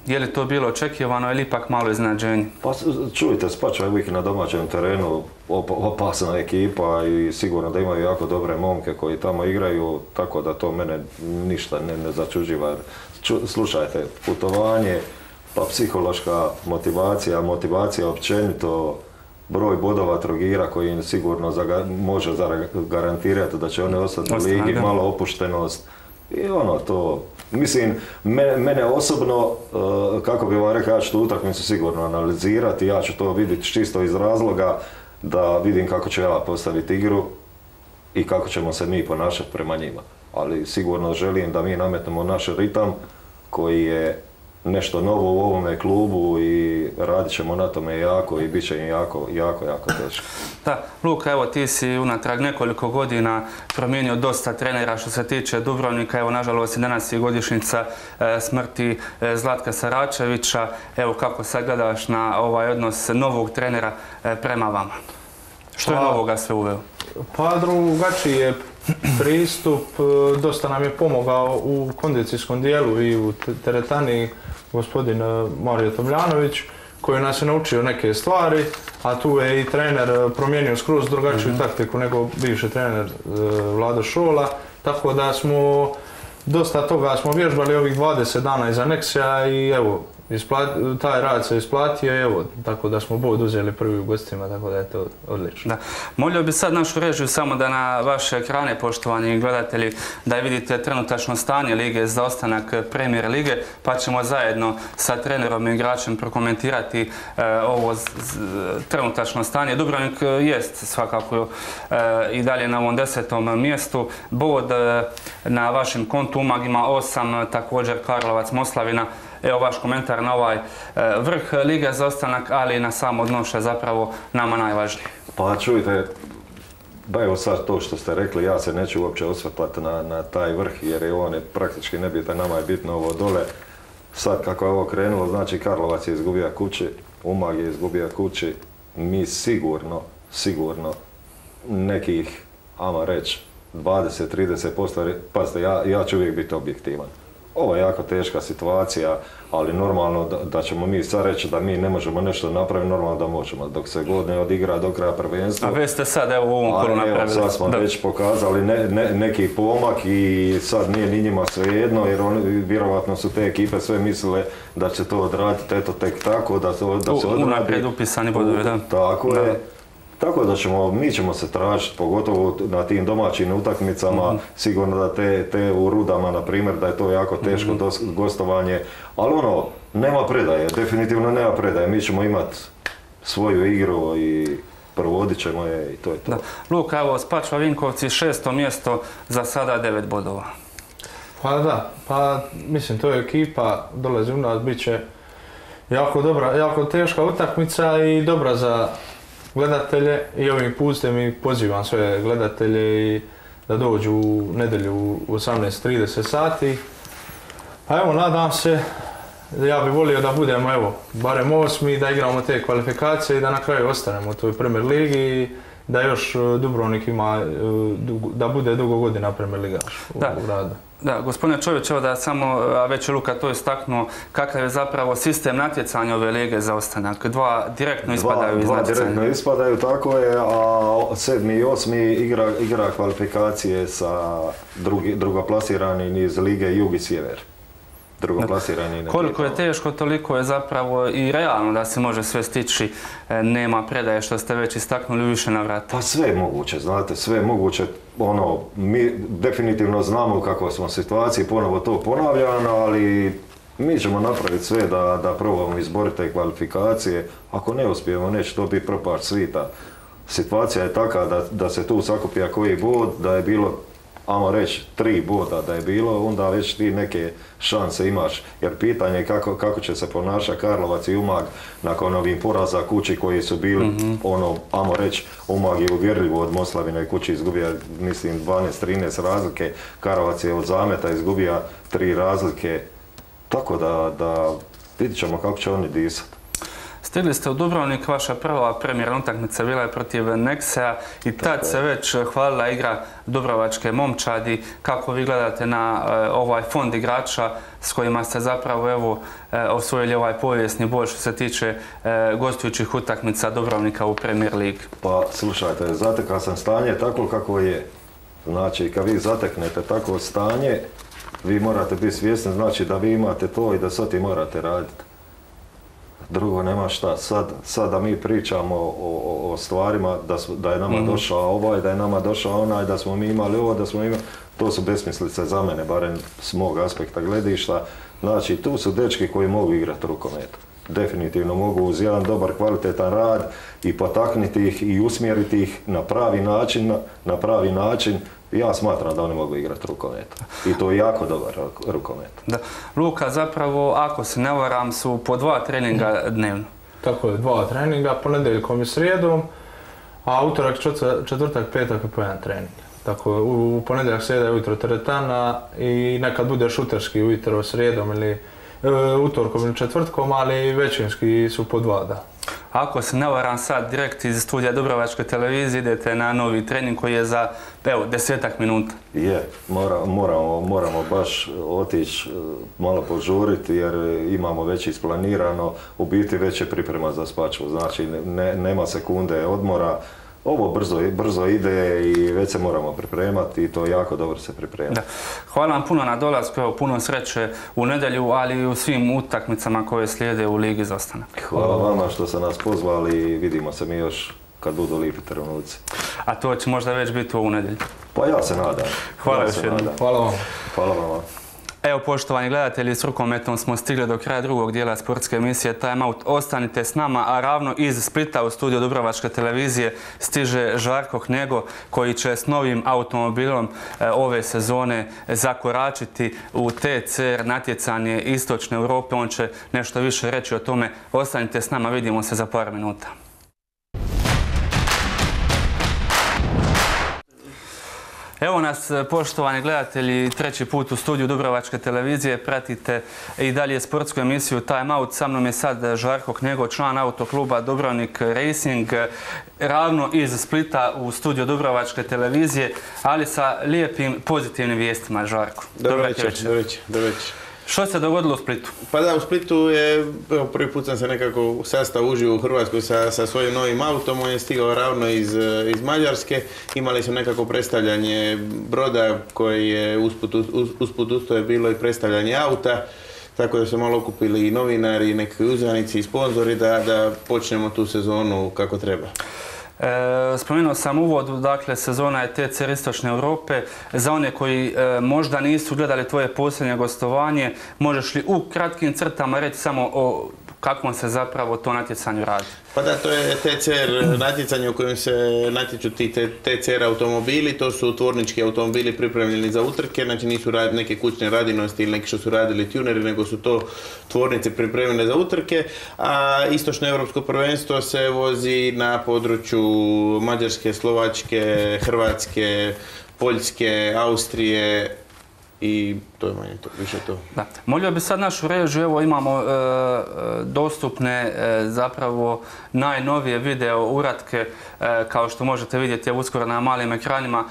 Je li to bilo očekivano ili ipak malo iznenađenje? Pa čujte, Spačva je uvijek na domaćem terenu opasna ekipa i sigurno da imaju jako dobre momke koji tamo igraju, tako da to mene ništa ne, ne začuđiva. slušajte, putovanje, pa psihološka motivacija, motivacija općenito, broj bodova Trogira koji im sigurno može garantirati da će oni ostati u ligi, malo opuštenost i ono to Mislim, mene, osobno, e, kako bi vam rekao, ja ću tu utakmicu sigurno analizirati, ja ću to vidjeti čisto iz razloga da vidim kako ću ja postaviti igru i kako ćemo se mi ponašati prema njima. Ali sigurno želim da mi nametnemo naš ritam koji je nešto novo u ovome klubu i radit ćemo na tome jako i bit će im jako, jako, jako teško. Da, Luka, evo ti si unatrag nekoliko godina promijenio dosta trenera što se tiče Dubrovnika, evo nažalost i danas je godišnjica e, smrti e, Zlatka Saračevića, evo kako sad gledaš na ovaj odnos novog trenera e, prema vama? Što je Pa- novoga sve uveo? Pa drugačiji je pristup, dosta nam je pomogao u kondicijskom dijelu i u te- teretani gospodin e, Mario Tomljanović koji nas je naučio neke stvari, a tu je i trener e, promijenio skroz drugačiju taktiku nego bivši trener e, Vlado Šola, tako da smo dosta toga smo vježbali ovih 20 dana iza Nexia i evo, taj rad se isplatio i evo, tako da smo bod uzeli prvi u gostima, tako da je to odlično. Molio bi sad našu režiju samo da na vaše ekrane, poštovani gledatelji, da vidite trenutačno stanje Lige za ostanak Premier Lige, pa ćemo zajedno sa trenerom i igračem prokomentirati e, ovo z- trenutačno stanje. Dubrovnik e, jest svakako e, i dalje na ovom desetom mjestu. Bod e, na vašem kontu Umag ima osam, također Karlovac, Moslavina. Evo vaš komentar na ovaj e, vrh Lige za ostanak, ali i na samo dno što je zapravo nama najvažnije. Pa čujte, ba evo sad to što ste rekli, ja se neću uopće osvrtati na, taj vrh jer je on praktički nebitan, nama je bitno ovo dole. Sad kako je ovo krenulo, znači Karlovac je izgubio kući, Umag je izgubio kući, mi sigurno, sigurno nekih, ama reći, 20-30%, pazite, ja, ja ću uvijek biti objektivan. Ovo je jako teška situacija, ali normalno da, da ćemo mi sad reći da mi ne možemo nešto napraviti, normalno da možemo. Dok se god ne odigra do kraja prvenstva, A vi ste sad evo u ovom kolu napravili. sad smo Da. već pokazali ne- ne- neki pomak i sad nije ni njima svejedno jer oni, vjerovatno su te ekipe sve mislile da će to odraditi eto tek tako, da, to, da se U- odradi. unaprijed upisani bodovi, da. Tako Da. je. Tako da ćemo, mi ćemo se tražiti, pogotovo na tim domaćim utakmicama, Mhm. sigurno da te, te u Rudama, na primjer, da je to jako teško Mhm. dos- gostovanje, ali ono, nema predaje, definitivno nema predaje, mi ćemo imati svoju igru i provodit ćemo je i to je to. Da. Luka, evo, Spačva Vinkovci, šesto mjesto, za sada devet bodova. Pa da, pa mislim to je ekipa, dolazi u nas, bit će jako dobra, jako teška utakmica i dobra za gledatelje i ovim putem i pozivam sve gledatelje i da dođu u nedjelju u 18.30 sati. Pa evo, nadam se, ja bih volio da budemo evo, barem osmi, da igramo te kvalifikacije i da na kraju ostanemo u toj Premier Ligi i da još e, Dubrovnik ima, e, da bude dugo godina Premier Ligaš u, Da. u radu. Da, gospodine Čovječ, evo da samo, a već je Luka to istaknuo, kakav je zapravo sistem natjecanja ove lige za ostanak. Dva direktno ispadaju iz dva natjecanja. direktno ispadaju, tako je, a sedmi i osmi igra, igra kvalifikacije sa drugi, drugoplasiranim iz Lige Jug i Sjever. Drugoplasirani Koliko je teško, toliko je zapravo i realno da se može sve stići. E, Nema predaje što ste već istaknuli više navrata. Pa sve je moguće, znate, sve je moguće. Ono, mi definitivno znamo u kakvoj smo situaciji, ponovo to ponavljamo, ali mi ćemo napraviti sve da, da probamo izboriti te kvalifikacije. Ako ne uspijemo, neće to biti propast svita. Situacija je taka da, da se tu sakupija koji bod, da je bilo ajmo reći, tri boda da je bilo, onda već ti neke šanse imaš. Jer pitanje je kako, kako će se ponašati Karlovac i Umag nakon ovih poraza kući koji su bili, ono, ajmo reći, Umag je uvjerljivo od Moslavine kući izgubio, mislim, 12-13 razlike, Karlovac je od Zameta izgubio tri razlike, tako da, da vidit ćemo kako će oni disati. Stigli ste u Dubrovnik, vaša prva premijerna utakmica bila je protiv Nexea i tad se već hvalila igra Dubrovačke momčadi. Kako vi gledate na e, ovaj fond igrača s kojima ste zapravo evo e, osvojili ovaj povijesni bol što se tiče e, gostujućih utakmica Dubrovnika u Premier League? Pa slušajte, zatekao sam stanje tako kako je. Znači, kad vi zateknete takvo stanje, vi morate biti svjesni, znači da vi imate to i da sad ti morate raditi. Drugo nema šta. Sad, sad da mi pričamo o, o, o stvarima, da, su- da je nama došao ovaj, da je nama došao onaj, da smo mi imali ovo, da smo imali... To su besmislice za mene, barem s mog aspekta gledišta. Znači, tu su dečki koji mogu igrati rukomet. definitivno mogu uz jedan dobar kvalitetan rad i potakniti ih i usmjeriti ih na pravi način, na pravi način ja smatram da oni mogu igrati rukomet. I to je jako dobar rukomet. Da. Luka, zapravo, ako se ne varam, su po dva treninga dnevno. Tako je, dva treninga, ponedjeljkom i srijedom, a utorak, četvrtak, petak je po jedan trening. Tako, u, ponedjeljak sjeda ujutro teretana i nekad bude šuterski ujutro srijedom ili e, utorkom ili četvrtkom, ali većinski su po dva, da. Ako se ne varam sad direkt iz studija Dubrovačke televizije idete na novi trening koji je za evo desetak minuta. Je, moramo, moramo baš otići e, malo požuriti jer imamo već isplanirano, u biti već je priprema za spaču, znači nema sekunde odmora, ovo brzo, brzo ide i već se moramo pripremati i to jako dobro se priprema. Hvala vam puno na dolazku, evo puno sreće u nedjelju, ali i u svim utakmicama koje slijede u Ligi za ostanak. Hvala vama što ste nas pozvali i vidimo se mi još kad budu lipi trenuci. A to će možda već biti u nedjelju? Pa ja se nadam. Hvala još jednom. Hvala vam. Hvala vam. Evo, poštovani gledatelji, s rukometom smo stigli do kraja drugog dijela sportske emisije Time Out. Ostanite s nama, a ravno iz Splita u studiju Dubrovačke televizije stiže Žarko Knjego koji će s novim automobilom e, ove sezone zakoračiti u TCR natjecanje Istočne Europe. On će nešto više reći o tome. Ostanite s nama, vidimo se za par minuta. Evo nas, e, poštovani gledatelji, treći put u studiju Dubrovačke televizije. Pratite i dalje sportsku emisiju Time Out. Sa mnom je sad Žarko Knjego, član autokluba Dubrovnik Racing, ravno iz Splita u studiju Dubrovačke televizije, ali sa lijepim pozitivnim vijestima, Žarko. Dobro večer. Dobro večer. Što se dogodilo u Splitu? Pa da, u Splitu je, evo, prvi put sam se nekako sastao uživo u Hrvatskoj sa, sa svojim novim autom, on je stigao ravno iz, iz Mađarske, imali su nekako predstavljanje broda koji je usput, usput usto je bilo i predstavljanje auta, tako da su malo okupili i novinari, i neki uzvanici i sponzori da, da počnemo tu sezonu kako treba. E, spomenuo sam uvodu, dakle sezona je TCR Istočne Europe. Za one koji e, možda nisu gledali tvoje posljednje gostovanje, možeš li u kratkim crtama reći samo o kakvom se zapravo to natjecanju radi? Pa da, to je TCR natjecanje u kojem se natječu ti TCR automobili, to su tvornički automobili pripremljeni za utrke, znači nisu neke kućne radinosti ili neki što su radili tuneri, nego su to tvornice pripremljene za utrke, a istočno europsko prvenstvo se vozi na području Mađarske, Slovačke, Hrvatske, Poljske, Austrije, i to je manje to, više to. Da. Molio bi sad našu režiju, evo imamo e, e, dostupne e, zapravo najnovije video uratke kao što možete vidjeti uskoro na malim ekranima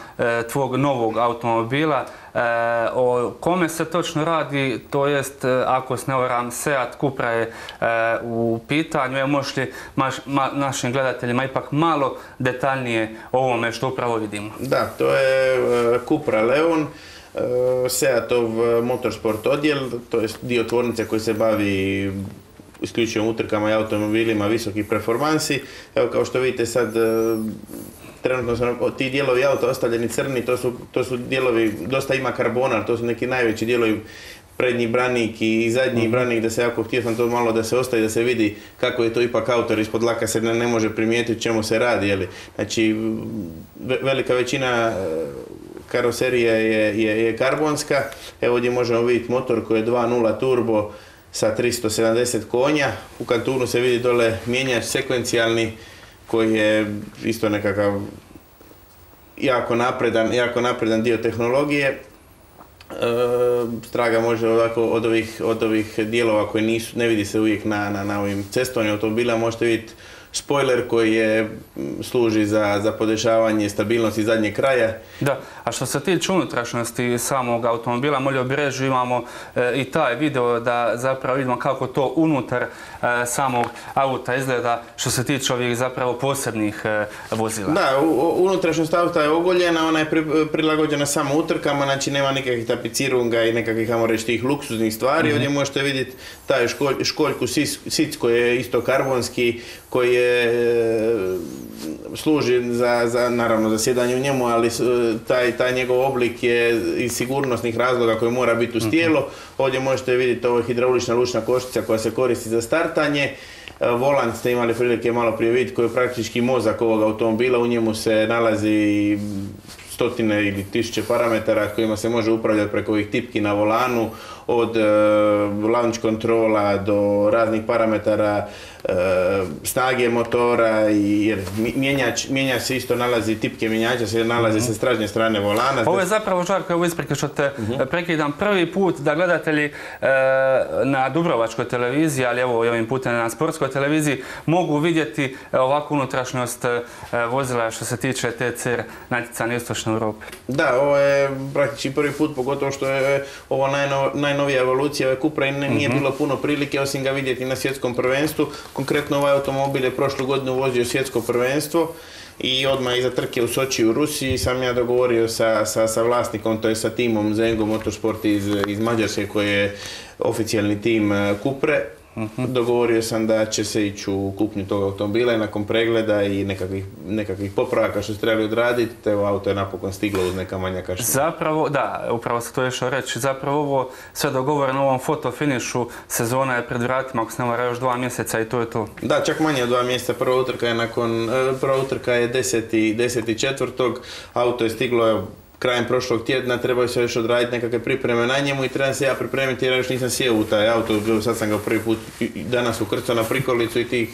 tvog novog automobila. O kome se točno radi, to jest ako se ne varam Seat Cupra je u pitanju, evo možeš li našim gledateljima ipak malo detaljnije o ovome što upravo vidimo. Da, to je Cupra Leon. E, Seatov Motorsport odjel, to je dio tvornice koji se bavi isključivo utrkama i automobilima visokih performansi. Evo kao što vidite sad e, trenutno su ti dijelovi auta ostavljeni crni, to su, to su dijelovi, dosta ima karbona, to su neki najveći dijelovi prednji branik i zadnji mhm. branik, da se jako htio sam to malo da se ostaje, da se vidi kako je to ipak autor ispod laka se ne, može primijetiti čemu se radi. Jeli. Znači, velika većina karoserija je, je, je karbonska. Evo ovdje možemo vidjeti motor koji je 2.0 turbo sa 370 konja. U kantunu se vidi dole mijenjač sekvencijalni koji je isto nekakav jako napredan, jako napredan dio tehnologije. E, straga može ovako od ovih, od ovih dijelova koji nisu, ne vidi se uvijek na, na, na ovim cestovnim automobilima, možete vidjeti spoiler koji je, služi za, za podešavanje stabilnosti zadnjeg kraja. Da, a što se tiče unutrašnjosti samog automobila, molio bi režu, imamo e, i taj video da zapravo vidimo kako to unutar e, samog auta izgleda što se tiče ovih zapravo posebnih e, vozila. Da, unutrašnjost auta je ogoljena, ona je prilagođena samo utrkama, znači nema nikakvih tapicirunga i nekakvih, kamo reći, tih luksuznih stvari. Mm Ovdje možete vidjeti taj školj, školjku SIC koji je isto karbonski, koji je služi za, za, naravno za sjedanje u njemu, ali taj, taj njegov oblik je iz sigurnosnih razloga koji mora biti uz tijelo. Ovdje možete vidjeti ovo je hidraulična lučna koštica koja se koristi za startanje. E, Volant ste imali prilike malo prije vidjeti koji je praktički mozak ovog automobila, u njemu se nalazi stotine ili tisuće parametara kojima se može upravljati preko ovih tipki na volanu, od e, launch kontrola do raznih parametara e, snage motora i jer mjenjač, mjenjač se isto nalazi, tipke mjenjača se nalaze sa stražnje strane volana. Ovo je zapravo Žarko, evo isprike što te e, prekidam. Prvi put da gledatelji e, na Dubrovačkoj televiziji, ali evo i ovim putem na sportskoj televiziji, mogu vidjeti e, ovakvu unutrašnjost vozila što se tiče TCR natjecanja u Istočnoj Europi. Da, ovo je praktički prvi put, pogotovo što je ovo najno- najnovija evolucija ove Cupra i ne- nije bilo puno prilike osim ga vidjeti na svjetskom prvenstvu. Konkretno ovaj automobil je prošlu godinu vozio svjetsko prvenstvo i odmah iza trke u Soči u Rusiji sam ja dogovorio sa, sa, sa vlasnikom, to je sa timom Zengo Motorsport iz, iz Mađarske koji je oficijalni tim e, Dogovorio sam da će se ići u kupnju tog automobila i nakon pregleda i nekakvih, nekakvih popravaka što su trebali odraditi, evo auto je napokon stiglo uz neka manja kašnjenja. Zapravo, da, upravo se to išao reći, zapravo ovo sve dogovoreno u ovom fotofinišu, sezona je pred vratima, ako se ne vara još dva mjeseca i to je to. Da, čak manje od dva mjeseca. Prva utrka je nakon, e, prva utrka je 10. 10. četvrtog, auto je stiglo evo, krajem prošlog tjedna, trebaju se još odraditi nekakve pripreme na njemu i trebam se ja pripremiti jer još nisam sjeo u taj auto, sad sam ga prvi put danas ukrcao na prikolicu i tih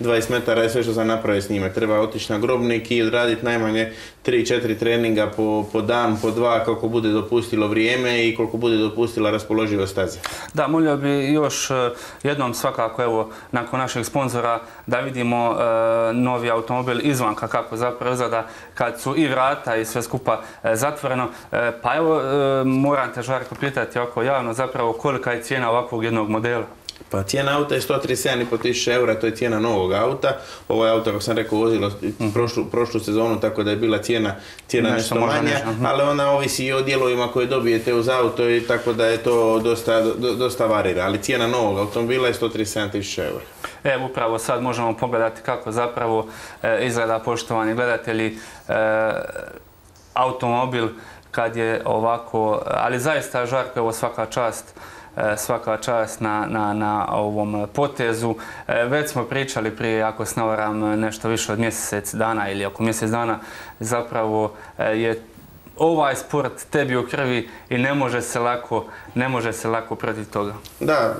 20 metara je sve što sam napravio s njime. Treba otići na grobnik i odraditi najmanje 3-4 treninga po, po dan, po dva, koliko bude dopustilo vrijeme i koliko bude dopustila raspoloživost staze. Da, molio bi još e, jednom svakako, evo, nakon našeg sponzora, da vidimo e, novi automobil izvanka, kako zapravo izgleda kad su i vrata i sve skupa e, zatvoreno. E, pa evo, moram te Žarko pitati oko javno zapravo kolika je cijena ovakvog jednog modela. Pa cijena auta je 137,5 tisuća eura, to je cijena novog auta. Ovo je auto, kako sam rekao, vozilo prošlu, prošlu sezonu, tako da je bila cijena, cijena Nešto manja, ali ona ovisi i o dijelovima koje dobijete uz auto i tako da je to dosta, do- dosta varira. Ali cijena novog automobila je 137 tisuća eura. Evo, upravo sad možemo pogledati kako zapravo e, izgleda, poštovani gledatelji, e, automobil kad je ovako, ali zaista Žarko, evo svaka čast, svaka čast na, na, na ovom potezu. E, Već smo pričali prije, ako se nešto više od mjesec dana ili oko mjesec dana, zapravo e, je ovaj sport tebi u krvi i ne može se lako, ne može se lako protiv toga. Da,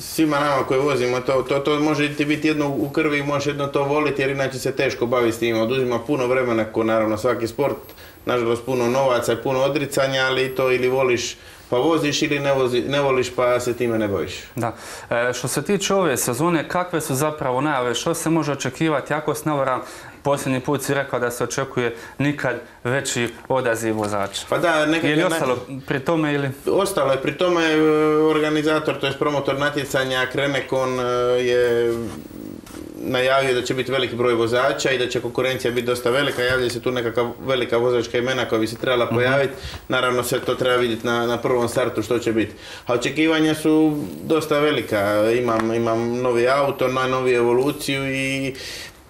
svima nama koji vozimo, to, to, to može ti biti jedno u krvi i možeš jedno to voliti jer inače se teško bavi s tim. Oduzima puno vremena ko naravno svaki sport, nažalost puno novaca i puno odricanja, ali to ili voliš pa voziš ili ne, vozi, ne voliš pa se time ne baviš. Da. E, što se tiče ove sezone, kakve su zapravo najave? Što se može očekivati? Ako se ne varam, posljednji put si rekao da se očekuje nikad veći odaziv vozača. Pa da, nekakve Je li ostalo pri tome ili? Ostalo je, pri tome e, organizator, to je promotor natjecanja Krenekon e, je najavio da će biti veliki broj vozača i da će konkurencija biti dosta velika, javlja se tu nekakva velika vozačka imena koja bi se trebala pojaviti, naravno sve to treba vidjeti na, na prvom startu što će biti. A očekivanja su dosta velika, imam, imam novi auto, najnoviju evoluciju i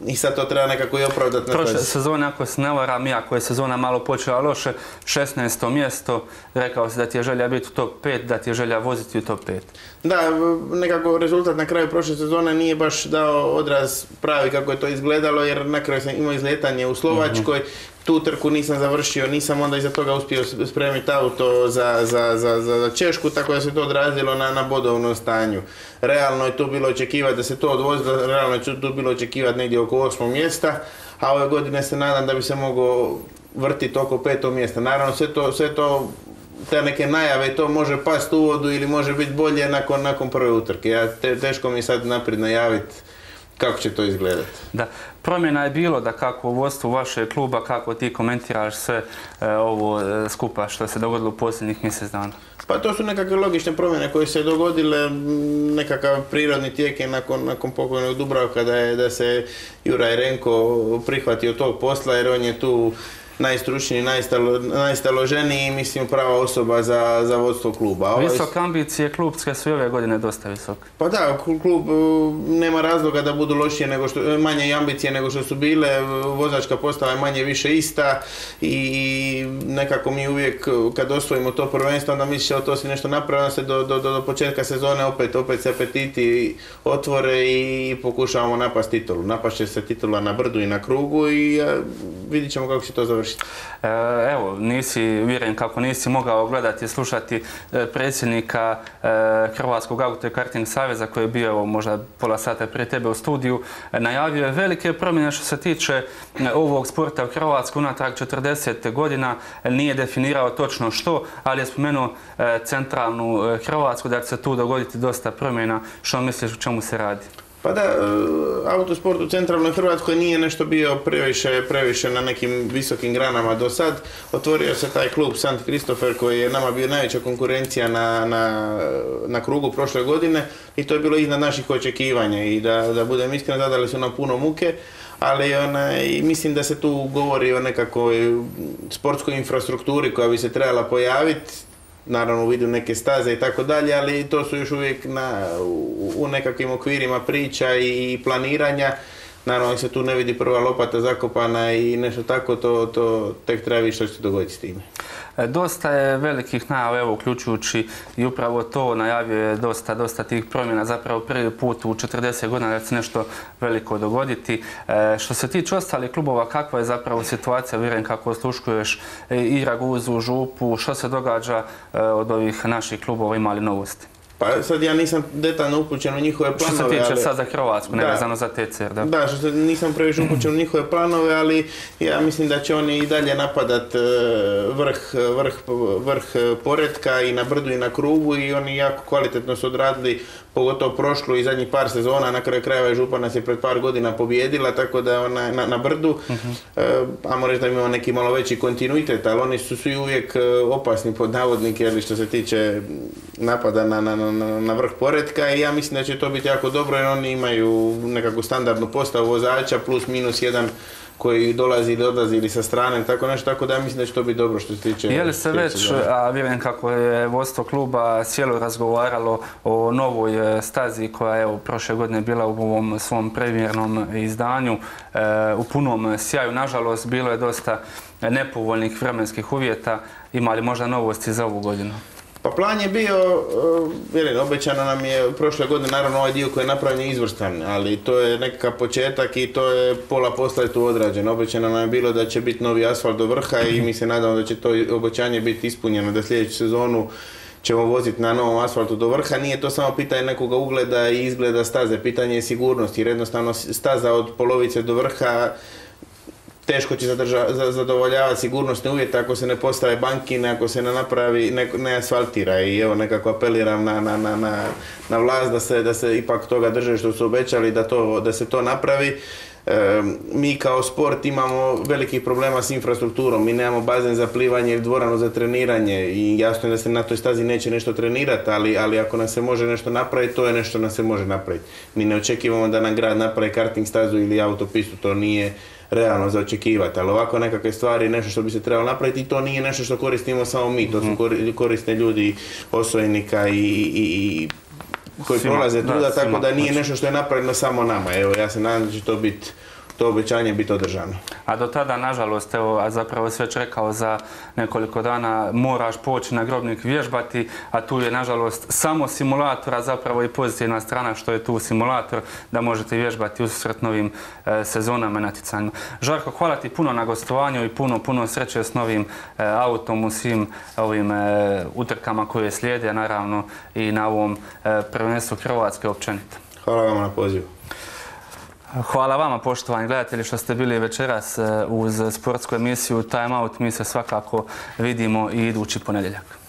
i sad to treba nekako i opravdati na Prošle sezone, ako se ne varam, iako je sezona malo počela loše, 16. mjesto, rekao si da ti je želja biti u top 5, da ti je želja voziti u top 5. Da, nekako rezultat na kraju prošle sezone nije baš dao odraz pravi kako je to izgledalo jer na kraju sam imao izletanje u Slovačkoj, tu trku nisam završio, nisam onda iza toga uspio spremiti auto za, za, za, za, za Češku, tako da se to odrazilo na, na bodovnom stanju. Realno je tu bilo očekivati da se to odvozilo, realno je tu bilo očekivati negdje oko osmog mjesta, a ove godine se nadam da bi se mogao vrtiti oko petog mjesta. Naravno sve to, sve to te neke najave, to može past u vodu ili može biti bolje nakon, nakon prve utrke. Ja, te, teško mi sad naprijed najaviti kako će to izgledati. Da, promjena je bilo da kako u vodstvu vašeg kluba, kako ti komentiraš sve e, ovo e, skupa što se dogodilo u posljednjih mjesec dana. Pa to su nekakve logične promjene koje se dogodile, nekakav prirodni tijek je nakon, nakon pokojnog Dubravka da je da se Juraj Renko prihvatio tog posla jer on je tu najstručniji, najstalo, najstaloženiji i mislim prava osoba za, za vodstvo kluba. Ovaj- Visoke ambicije klubske su i ove godine dosta visoke. Pa da, klub e, nema razloga da budu lošije nego što, manje i ambicije nego što su bile, e, vozačka postava je manje više ista i nekako mi uvijek kad osvojimo to prvenstvo onda misliš da to si nešto napravio, onda se do, do, do početka sezone opet, opet se apetiti otvore i pokušavamo napast titulu. Napast će se titula na brdu i na krugu i e, vidit ćemo kako će to završiti. E, Evo, nisi vjeren kako nisi mogao gledati i slušati e, predsjednika e, Hrvatskog auto i karting saveza koji je bio možda pola sata prije tebe u studiju. Najavio je velike promjene što se tiče ovog sporta u Hrvatskoj unatrag 40 godina. Nije definirao točno što, ali je spomenuo centralnu Hrvatsku da će se tu dogoditi dosta promjena. Što misliš o čemu se radi? Pa da, e, autosport u centralnoj Hrvatskoj nije nešto bio previše, previše na nekim visokim granama do sad. Otvorio se taj klub St. Christopher koji je nama bio najveća konkurencija na, na, na krugu prošle godine i to je bilo iznad naših očekivanja i da, da budem iskren, zadali su nam puno muke, ali onaj, mislim da se tu govori o nekakvoj sportskoj infrastrukturi koja bi se trebala pojaviti naravno vidu neke staze i tako dalje, ali to su još uvijek na, u, u nekakvim okvirima priča i planiranja. Naravno, ako se tu ne vidi prva lopata zakopana i nešto tako, to, to tek treba vidjeti što će dogoditi s time. E, Dosta je velikih najava, evo, uključujući i upravo to najavio je dosta, dosta tih promjena, zapravo prvi put u 40 godina da se nešto veliko dogoditi. E, što se tiče ostalih klubova, kakva je zapravo situacija, vjerujem kako osluškuješ e, i Raguzu, Župu, što se događa e, od ovih naših klubova, imali novosti? Pa sad ja nisam detaljno upućen u njihove Što se planove, tiče ali- sad za Hrvatsku, nevezano za TCR, da. Da, što se nisam previše upućen u njihove planove, ali ja mislim da će oni i dalje napadat e, vrh, vrh, vrh poretka i na brdu i na krugu i oni jako kvalitetno su odradili pogotovo prošlu i zadnjih par sezona, na kraju krajeva je Župa nas je pred par godina pobijedila, tako da ona na, na brdu, e, ajmo reći da imamo neki malo veći kontinuitet, ali oni su svi uvijek e, opasni pod navodnike, ili što se tiče napada na, na, na, na vrh poretka i ja mislim da će to biti jako dobro jer oni imaju nekakvu standardnu postavu vozača plus minus jedan koji dolazi ili odlazi ili sa strane, tako nešto, tako da ja mislim da će to biti dobro što se tiče... Je li se već, a vjerujem kako je vodstvo kluba sjelo razgovaralo o novoj e, stazi koja je evo, prošle godine bila u ovom svom premijernom izdanju e, u punom sjaju. Nažalost, bilo je dosta nepovoljnih vremenskih uvjeta. Ima li možda novosti za ovu godinu? Pa plan je bio, uh, vjerujem, obećano nam je prošle godine, naravno ovaj dio koji je napravljen je izvrstan, ali to je nekakav početak i to je pola posla je tu odrađeno. Obećano nam je bilo da će biti novi asfalt do vrha i mi se nadamo da će to obećanje biti ispunjeno, da sljedeću sezonu ćemo voziti na novom asfaltu do vrha. Nije to samo pitanje nekoga ugleda i izgleda staze, pitanje je sigurnosti jer jednostavno staza od polovice do vrha teško će zadrža, za- zadovoljavati sigurnosne uvjete ako se ne postave bankine, ako se ne napravi, ne, ne asfaltira i evo nekako apeliram na, na, na, na, na vlast da se, da se ipak toga drže što su obećali da, to, da se to napravi. E, mi kao sport imamo velikih problema s infrastrukturom, mi nemamo bazen za plivanje ili dvoranu za treniranje i jasno je da se na toj stazi neće nešto trenirati, ali, ali ako nam se može nešto napraviti, to je nešto nam se može napraviti. Mi ne očekivamo da nam grad napravi karting stazu ili autopistu, to nije realno za očekivati, ali ovako nekakve stvari, nešto što bi se trebalo napraviti i to nije nešto što koristimo samo mi, to su kori- koriste ljudi osvojnika i, i, i koji prolaze da, tuda, tako da nije znači. nešto što je napravljeno samo nama. Evo, ja se nadam da će to biti to obećanje biti održano. A do tada, nažalost, evo, a zapravo si već rekao za nekoliko dana moraš poći na grobnik vježbati, a tu je, nažalost, samo simulator, a zapravo i pozitivna strana što je tu simulator, da možete vježbati ususret novim e, sezonama i natjecanjima. Žarko, hvala ti puno na gostovanju i puno, puno sreće s novim e, autom u svim ovim e, utrkama koje slijede, naravno i na ovom e, prvenstvu Hrvatske općenito. Hvala vam na pozivu. Hvala vama poštovani gledatelji što ste bili večeras e, uz sportsku emisiju Time Out. Mi se svakako vidimo i idući ponedjeljak.